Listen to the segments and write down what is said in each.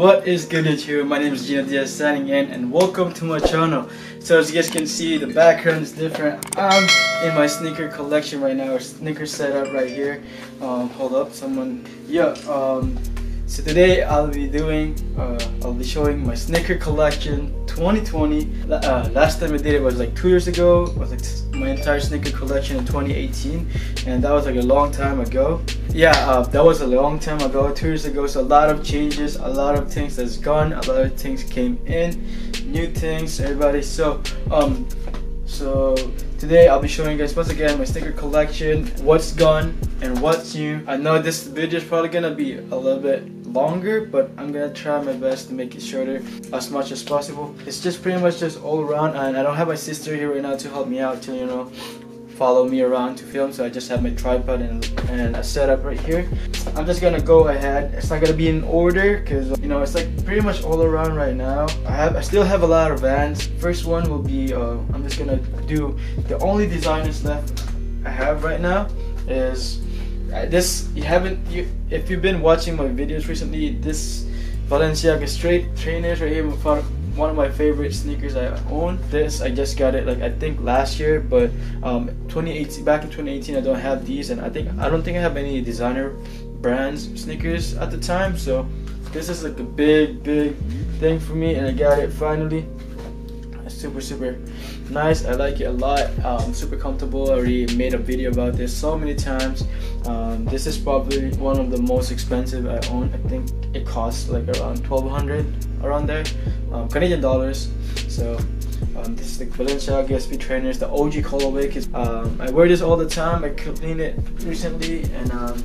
What is good YouTube? My name is Gino Diaz signing in and welcome to my channel. So as you guys can see, the background is different. I'm in my sneaker collection right now, or sneaker setup right here. Um, hold up, someone, yeah. Um, so today I'll be doing, uh, I'll be showing my sneaker collection 2020. Uh, last time I did it was like two years ago. It was like my entire sneaker collection in 2018, and that was like a long time ago. Yeah, uh, that was a long time ago, two years ago. So a lot of changes, a lot of things that's gone, a lot of things came in, new things, everybody. So um, so today I'll be showing you guys once again my sticker collection, what's gone and what's new. I know this video is probably gonna be a little bit longer, but I'm gonna try my best to make it shorter as much as possible. It's just pretty much just all around and I don't have my sister here right now to help me out to, you know, follow me around to film so I just have my tripod and, and a setup right here. I'm just gonna go ahead. It's not gonna be in order because you know it's like pretty much all around right now. I have I still have a lot of Vans. First one will be uh, I'm just gonna do the only designers left I have right now is this you haven't you if you've been watching my videos recently this Balenciaga straight trainers right here one of my favorite sneakers I own. This I just got it like I think last year, but um, 2018 back in 2018 I don't have these, and I think I don't think I have any designer brands sneakers at the time. So this is like a big big thing for me, and I got it finally. Super super nice. I like it a lot. Um, super comfortable. I already made a video about this so many times. Um, this is probably one of the most expensive I own. I think it costs like around 1200 around there, um, Canadian dollars. So um, this is the Balenciaga SB trainers, the OG colorway. Cause um, I wear this all the time. I cleaned it recently, and um,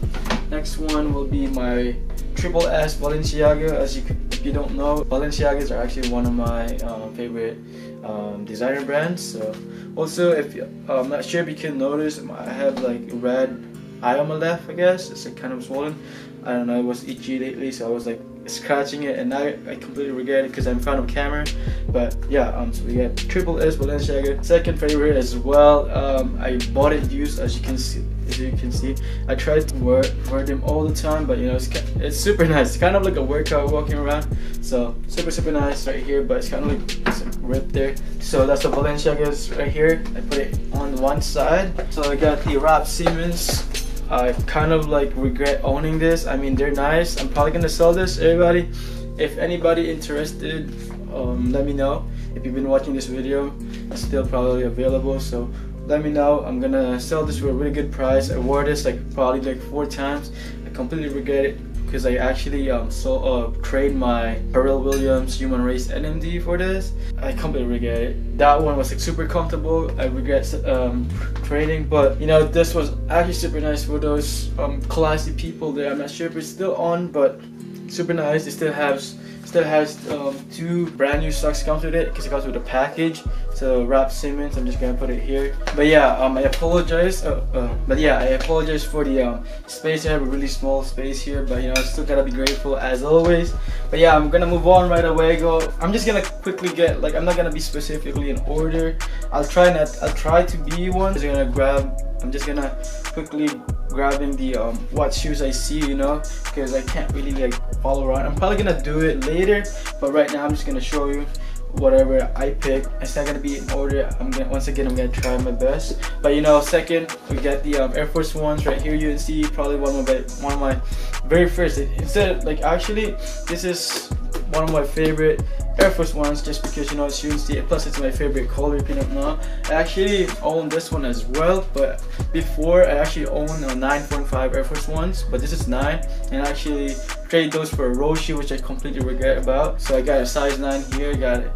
next one will be my Triple S Balenciaga. As you if you don't know, Balenciagas are actually one of my uh, favorite um, designer brands. So also, if uh, I'm not sure if you can notice, I have like red eye on my left. I guess it's like kind of swollen. I don't know. It was itchy lately, so I was like scratching it, and now I completely regret it because I'm in front of camera. But yeah, um, so we got Triple S Balenciaga. Second favorite as well. Um, I bought it used, as you can see. As you can see, I try to wear, wear them all the time, but you know it's it's super nice. It's kind of like a workout walking around. So super super nice right here, but it's kind of like ripped there. So that's the Balenciagas right here. I put it on one side. So I got the Raf Simons I kind of like regret owning this. I mean, they're nice. I'm probably gonna sell this, everybody. If anybody interested, um, let me know. If you've been watching this video, it's still probably available. So let me know. I'm gonna sell this for a really good price. I wore this like probably like four times. I completely regret it because I actually um, so uh, trade my Pharrell Williams Human Race NMD for this. I completely regret it. That one was like super comfortable. I regret um, trading, but you know this was actually super nice for those um, classy people there. I'm not sure if it's still on, but super nice. It still has still has um, two brand new socks comes with it because it comes with a package. So Raf Simons, I'm just gonna put it here. But yeah, um, I apologize. Uh, uh, but yeah, I apologize for the um, space. I have a really small space here, but you know, I still gotta be grateful as always. But yeah, I'm gonna move on right away. Go. I'm just gonna quickly get like I'm not gonna be specifically in order. I'll try not. I'll try to be one. I'm just gonna grab. I'm just gonna quickly grabbing the um, what shoes I see, you know, because I can't really like follow around. I'm probably gonna do it later, but right now I'm just gonna show you whatever I pick. It's not gonna be in order. I'm gonna once again I'm gonna try my best. But you know, second we got the um, Air Force Ones right here. You can see probably one of my one of my very first. Instead, like actually, this is one of my favorite Air Force Ones just because you know it's UNC plus it's my favorite color you don't know. I actually own this one as well but before I actually owned a 9.5 Air Force Ones but this is 9 and I actually traded those for a Roshe which I completely regret about. So I got a size 9 here, got it,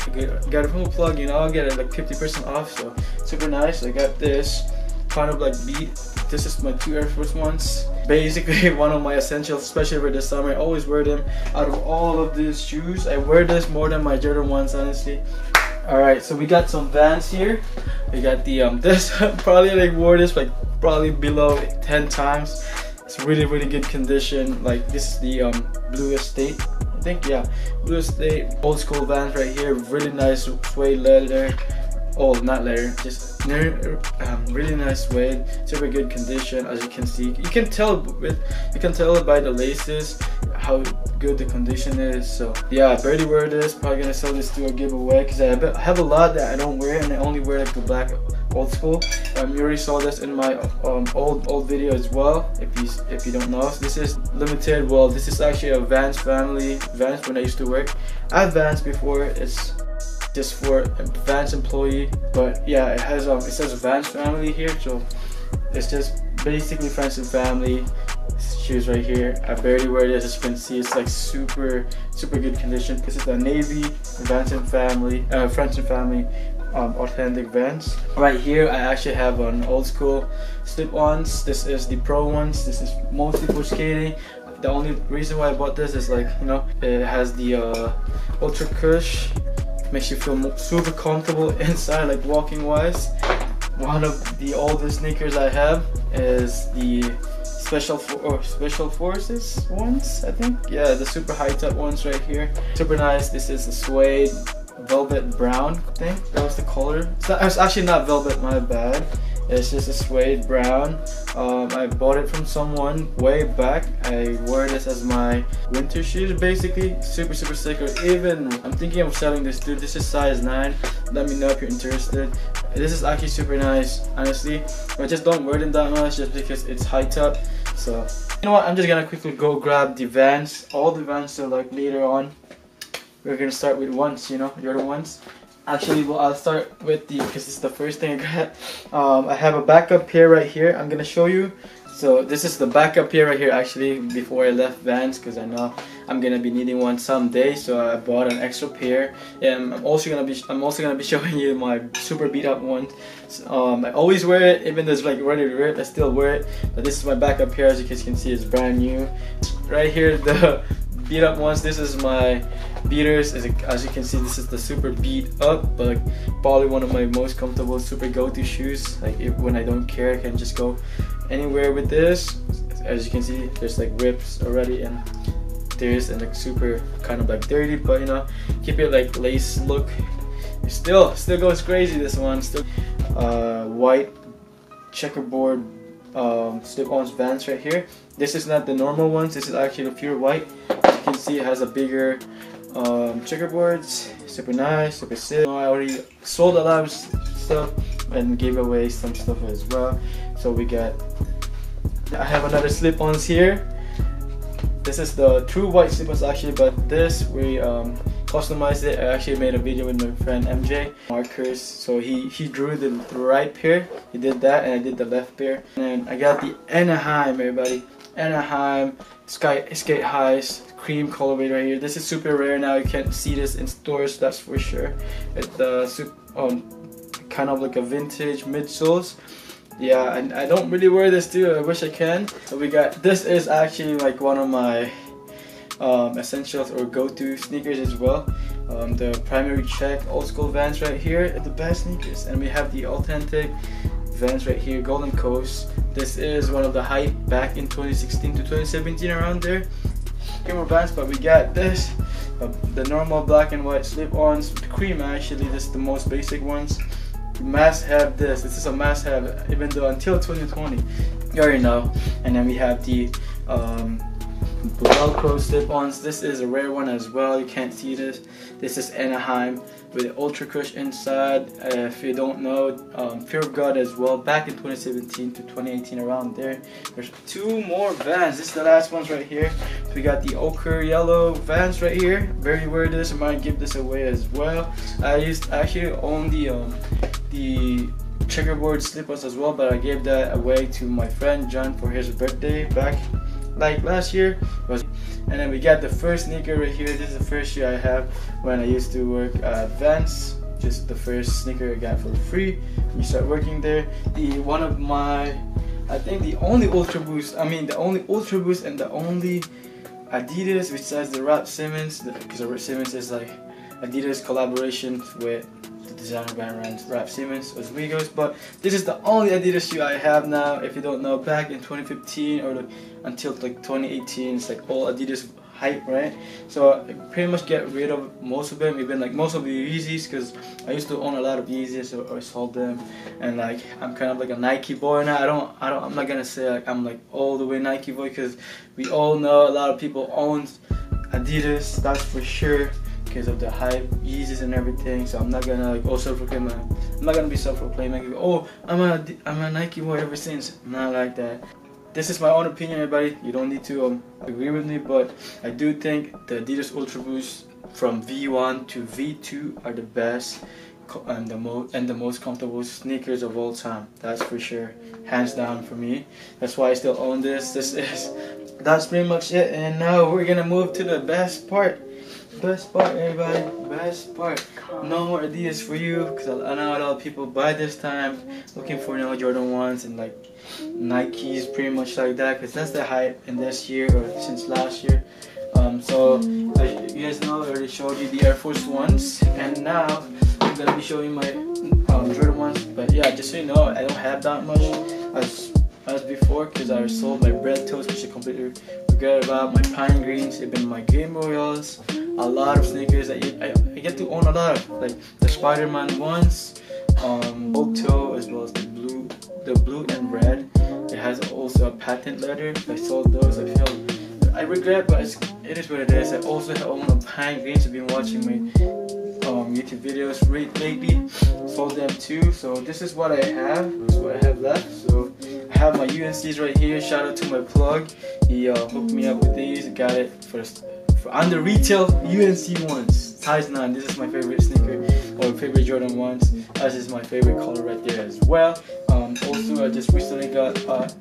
got it from a plug you know, I get it like 50% off so super nice. I got this kind of like beat this is my two Air Force Ones. Basically one of my essentials, especially for the summer. I always wear them. Out of all of these shoes, I wear this more than my Jordan 1s, honestly. Alright, so we got some Vans here. We got the, um, this, probably like wore this like probably below 10 times. It's really, really good condition. Like this is the um, Blue Estate. I think, yeah. Blue Estate, old school Vans right here. Really nice suede leather Oh, not leather, just um, really nice suede, super good condition. As you can see, you can tell with you can tell by the laces how good the condition is. So yeah, Birdie wear this. Probably gonna sell this to a giveaway because I have a lot that I don't wear and I only wear like the black old school. Um, you already saw this in my um, old old video as well. If you if you don't know, this is limited. Well, this is actually a Vans family Vans when I used to work. I had Vans before. It's just for a Vans employee, but yeah, it has um it says Vans family here, so it's just basically friends and family shoes right here. I barely wear this as you can see it's like super super good condition. This is a navy Vans and family uh, friends and family um, authentic Vans. Right here I actually have an old school slip-ons. This is the pro ones. This is mostly for skating. The only reason why I bought this is like you know it has the uh, ultra cush makes you feel super comfortable inside like walking wise. One of the oldest sneakers I have is the special for special forces ones I think. Yeah the super high top ones right here. Super nice. This is a suede velvet brown thing. That was the color. It's, not, it's actually not velvet my bad it's just a suede brown. Um, I bought it from someone way back. I wear this as my winter shoes basically. Super super sick. Or even I'm thinking of selling this dude. This is size 9. Let me know if you're interested. This is actually super nice honestly. I just don't wear them that much just because it's high top. So you know what? I'm just gonna quickly go grab the Vans. All the Vans so like later on. We're gonna start with ones, you know, Jordan ones. Actually, well, I'll start with the, because is the first thing I got. Um, I have a backup pair right here. I'm gonna show you. So this is the backup pair right here actually before I left Vans because I know I'm gonna be needing one someday. So I bought an extra pair. And I'm also gonna be I'm also gonna be showing you my super beat up one. Um, I always wear it even though it's like ready to rip. I still wear it. But this is my backup pair as you guys can see it's brand new. Right here the beat up ones. This is my beaters. As, you can see, this is the super beat up, but probably one of my most comfortable super go-to shoes. Like if, when I don't care, I can just go anywhere with this. As you can see, there's like rips already and there's and like super kind of like dirty, but you know, keep it like lace look. Still, still goes crazy. This one still uh, white checkerboard um, slip-ons Vans right here. This is not the normal ones. This is actually the pure white can see it has a bigger um, checkerboards. Super nice, super sick. I already sold a lot of stuff and gave away some stuff as well. So we got, I have another slip-ons here. This is the true white slip-ons actually, but this we um, customized it. I actually made a video with my friend MJ. Markers, so he, he drew the right pair, he did that, and I did the left pair. And I got the Anaheim, everybody. Anaheim Sky Skate Highs cream colorway right here. This is super rare now. You can't see this in stores, that's for sure. It's uh, um, kind of like a vintage midsoles. Yeah, and I don't really wear this too. I wish I can. So we got this is actually like one of my um, essentials or go-to sneakers as well. Um, the primary check old school Vans right here, the best sneakers, and we have the authentic Vans right here, Golden Coast. This is one of the hype back in 2016 to 2017 around there. Gamer Vans, but we got this, uh, the normal black and white slip-ons, cream actually, this is the most basic ones. Must have this, this is a must have, even though until 2020, you already know. And then we have the um, Velcro slip-ons. This is a rare one as well. You can't see this. This is Anaheim with the Ultra Cush inside. Uh, if you don't know, um, Fear of God as well. Back in 2017 to 2018, around there. There's two more Vans. This is the last ones right here. So we got the ochre yellow Vans right here. Very wear this. I might give this away as well. I used actually own the um, the checkerboard slippers as well, but I gave that away to my friend John for his birthday back like last year was and then we got the first sneaker right here. This is the first year I have when I used to work at Vans. Just the first sneaker I got for free. You start working there. The one of my I think the only Ultra Boost I mean the only Ultra Boost and the only Adidas besides the Raf Simons because Raf Simons is like Adidas collaboration with designer brand runs Raf Simons Ozweego's but this is the only Adidas shoe I have now if you don't know back in 2015 or until like 2018 it's like all Adidas hype, right? So I pretty much get rid of most of them, even like most of the Yeezys, because I used to own a lot of Yeezys, so I sold them, and like I'm kind of like a Nike boy now. I don't, I don't, I'm not gonna say like I'm like all the way Nike boy, because we all know a lot of people own Adidas, that's for sure because of the hype, Yeezys and everything. So I'm not gonna like also proclaim. I'm not gonna be self-proclaiming. Oh, I'm a I'm a Nike boy ever since. Not like that. This is my own opinion, everybody. You don't need to um, agree with me, but I do think the Adidas Ultra Boost from V1 to V2 are the best and the most and the most comfortable sneakers of all time. That's for sure, hands down for me. That's why I still own this. This is that's pretty much it. And now we're gonna move to the best part Best part, everybody. Best part. No more Adidas for you, because I know a lot of people by this time looking for know Jordan ones and like Nikes, pretty much like that, because that's the hype in this year or since last year. Um, so you guys know, I already showed you the Air Force Ones, and now I'm gonna be showing my um, Jordan ones. But yeah, just so you know, I don't have that much as as before, because I sold my bread toast, which I completely forgot about. My pine greens, even my Game Royals a lot of sneakers that you, I, I, get to own a lot of like the Spider-Man ones, um, toe as well as the blue, the blue and red. It has also a patent leather. I sold those. I feel I regret, but it's, it is what it is. I also have owned a pine greens. I've been watching my um, YouTube videos lately. Sold them too. So this is what I have. This is what I have left. So I have my UNCs right here. Shout out to my plug. He uh, hooked me up with these. Got it for on the retail UNC ones, size 9. This is my favorite sneaker or favorite Jordan ones. As is my favorite color right there as well. Um, also, I just recently got a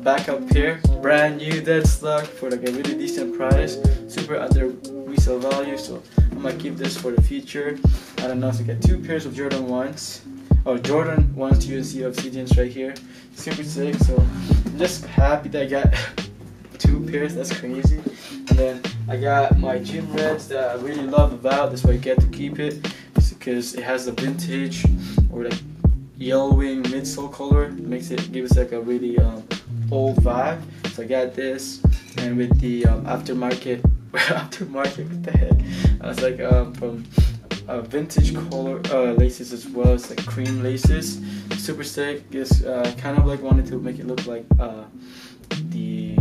backup pair, brand new dead stock for like a really decent price, super under resale value. So I'm gonna keep this for the future. I don't know, so get two pairs of Jordan ones. Oh, Jordan 1s UNC Obsidians right here. Super sick. So I'm just happy that I got two pairs. That's crazy. And then I got my gym reds that I really love about. That's why I get to keep it. It's because it has the vintage or like yellowing midsole color. It makes it gives like a really um, old vibe. So I got this and with the um, aftermarket aftermarket what the heck? I was like um, from uh, vintage color uh, laces as well as like cream laces. Super sick. It's uh, kind of like wanted to make it look like uh, the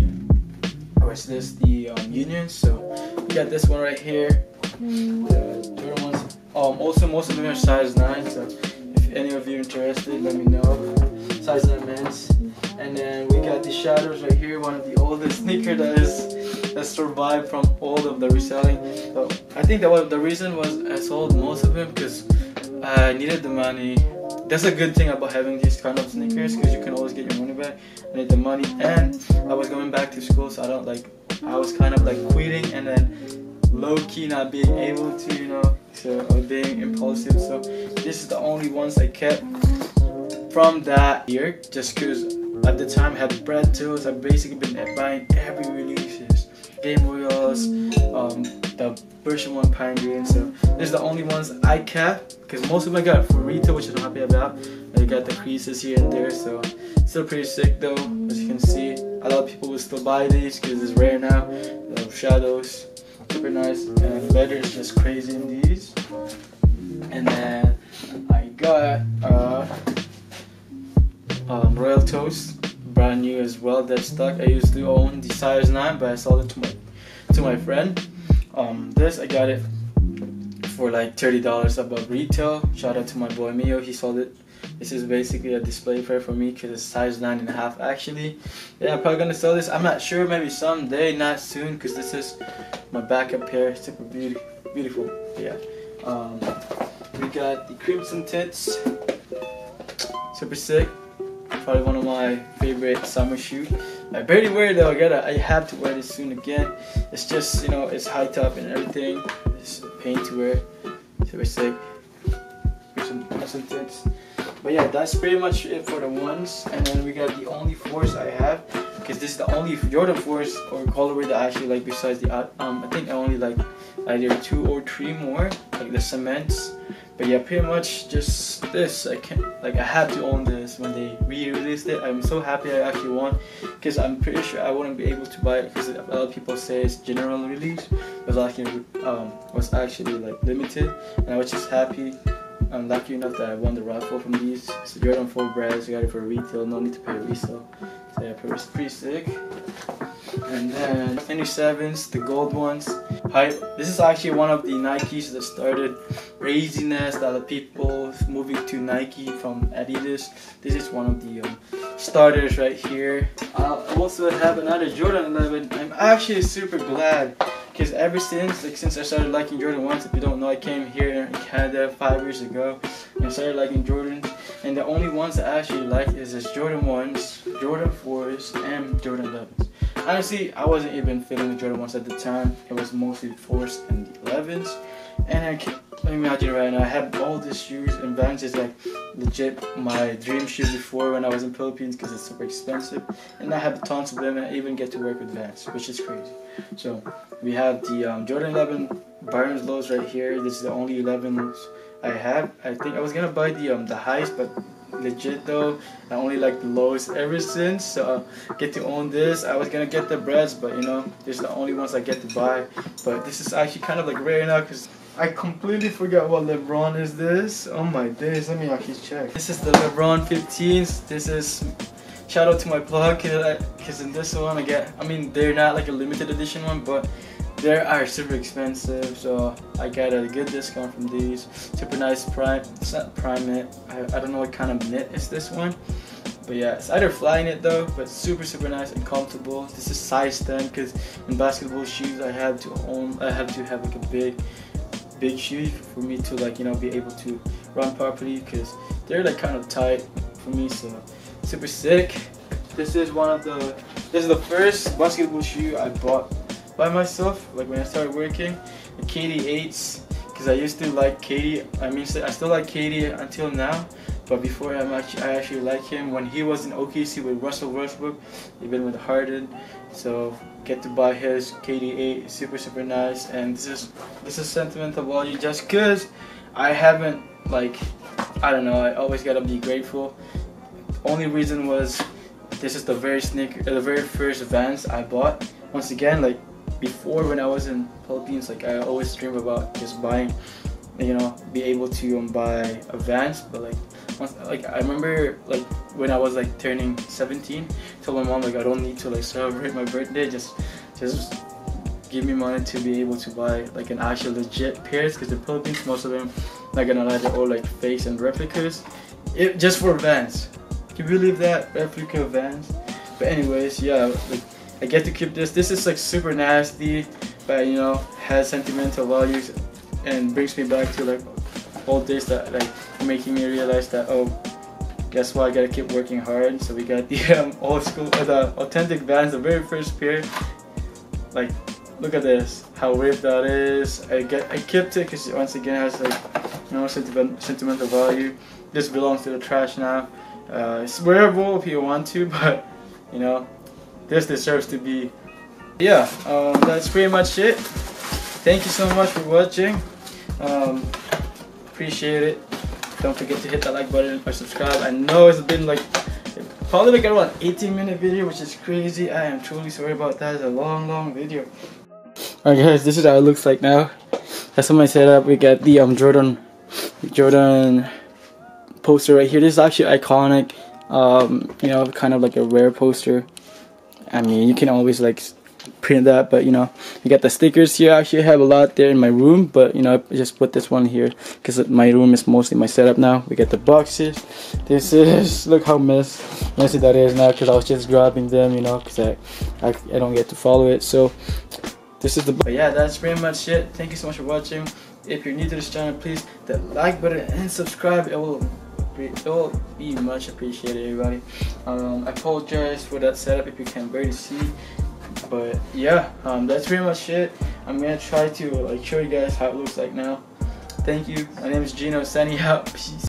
course, there's the um, unions. So we got this one right here. The Jordan ones. Um, also, most of them are size 9. So if any of you are interested, let me know. Size 9 men's. And then we got the shadows right here. One of the oldest sneaker that is that survived from all of the reselling. So I think that was the reason was I sold most of them because I needed the money that's a good thing about having these kind of sneakers because you can always get your money back. I need the money, and I was going back to school, so I don't like. I was kind of like quitting and then low key not being able to, you know, so being impulsive. So this is the only ones I kept from that year, just because at the time I had bread tools. I've basically been buying every releases, Game Royals, um, the version 1 Pine Green. So these are the only ones I kept because most of them I got for retail, which I'm happy about. I got the creases here and there, so still pretty sick though. As you can see, a lot of people will still buy these because it's rare now. The shadows, super nice, and leather is just crazy in these. And then I got uh, um, Royal Toast, brand new as well. That stock. I used to own the size 9, but I sold it to my to my friend. Um, this I got it for like $30 above retail. Shout out to my boy Mio, he sold it. This is basically a display pair for me because it's size nine and a half actually. Yeah, I'm probably gonna sell this. I'm not sure, maybe someday, not soon, because this is my backup pair. Super beauty, beautiful. Yeah. Um, we got the Crimson Tints. Super sick. Probably one of my favorite summer shoes. I barely wear it though. I gotta, I have to wear this soon again. It's just, you know, it's high top and everything. It's a pain to wear. Super sick. Here's some, some but yeah, that's pretty much it for the ones. And then we got the only fours I have, because this is the only Jordan fours or colorway that I actually like. Besides the uh, um, I think I only like either two or three more, like the cements. But yeah, pretty much just this. I can't like I had to own this when they re-released it. I'm so happy I actually won because I'm pretty sure I wouldn't be able to buy it because a lot of people say it's general release. Was actually um, was actually like limited, and I was just happy. I'm lucky enough that I won the raffle from these. So Jordan 4 brands, you got it for retail, no need to pay resale. So yeah, pretty sick. And then 27s, the gold ones. Hi, this is actually one of the Nikes that started craziness that the people moving to Nike from Adidas. This is one of the um, starters right here. I also have another Jordan 11. I'm actually super glad because ever since like since I started liking Jordan 1s, if you don't know, I came here in Canada five years ago and started liking Jordan. And the only ones I actually like is this Jordan 1s, Jordan 4s, and Jordan 11s. Honestly, I wasn't even feeling the Jordan 1s at the time. It was mostly the 4s and the 11s. And I can imagine right now, I have all these shoes and Vans is like legit my dream shoe before when I was in Philippines because it's super expensive. And I have tons of them and I even get to work with Vans, which is crazy. So we have the um, Jordan 11 Barons lows right here. This is the only 11 I have. I think I was gonna buy the um, the but legit though i only like the lowest ever since so uh, get to own this i was gonna get the breads but you know these are the only ones i get to buy but this is actually kind of like rare now because I completely forgot what LeBron is this. Oh my days, let me actually check. This is the LeBron 15s. This is shout out to my plug because in this one I get, I mean they're not like a limited edition one, but they are super expensive. So I got a good discount from these. Super nice prime, it's not prime knit. I, I don't know what kind of knit is this one. But yeah, it's either Flyknit though, but super super nice and comfortable. This is size 10 because in basketball shoes I have to own, I have to have like a big big shoes for me to like you know be able to run properly because they're like kind of tight for me so super sick this is one of the this is the first basketball shoe I bought by myself like when I started working KD 8s because I used to like KD I mean I still like KD until now but before I'm actually, I actually like him. When he was in OKC with Russell Westbrook even with Harden so get to buy his KD8 super super nice and this is this is sentimental value just cause I haven't like I don't know I always gotta be grateful. Only reason was this is the very sneaker the very first Vans I bought. Once again like before when I was in Philippines like I always dream about just buying you know be able to um, buy a Vans but like like I remember like when I was like turning 17 told my mom like I don't need to like celebrate my birthday just just give me money to be able to buy like an actual legit pairs because the Philippines most of them not gonna lie they're all like fakes and replicas. It just for Vans. Can you believe that? Replica Vans. But anyways yeah like I get to keep this. This is like super nasty but you know has sentimental values and brings me back to like old days that like making me realize that oh guess what? I gotta keep working hard. So we got the um, old school uh, the authentic Vans the very first pair. Like look at this how ripped that is. I get I kept it because once again has like you know sentiment, sentimental value. This belongs to the trash now. Uh, it's wearable if you want to but you know this deserves to be yeah um, that's pretty much it thank you so much for watching um, appreciate it. Don't forget to hit that like button or subscribe. I know it's been like probably like around 18 minute video, which is crazy. I am truly sorry about that. It's a long, long video. Alright guys, this is how it looks like now. That's my setup. We got the um Jordan Jordan poster right here. This is actually iconic. Um, you know, kind of like a rare poster. I mean, you can always like print that but you know you got the stickers here. I actually have a lot there in my room but you know I just put this one here because my room is mostly my setup now. We got the boxes. This is look how mess messy that is now because I was just grabbing them you know because I, I, I don't get to follow it. So this is the but yeah that's pretty much it. Thank you so much for watching. If you're new to this channel please the like button and subscribe. It will it will be much appreciated everybody. Um, I apologize for that setup if you can barely see but yeah um, that's pretty much it. I'm gonna try to like show you guys how it looks like now. Thank you. My name is gino signing out. Peace